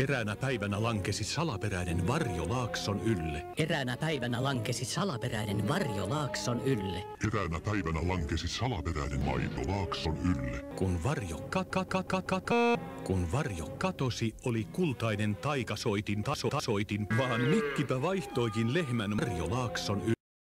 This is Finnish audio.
Eräänä päivänä lankesi salaperäinen varjo Laakson ylle. Eräänä päivänä lankesi salaperäinen varjo Laakson ylle. Eräänä päivänä lankesi salaperäinen maito Laakson ylle. Kun varjo kakakakakaka. Kun varjo katosi, oli kultainen taikasoitin taso tasoitin, vaan mikkipä vaihtoikin lehmän varjo Laakson ylle.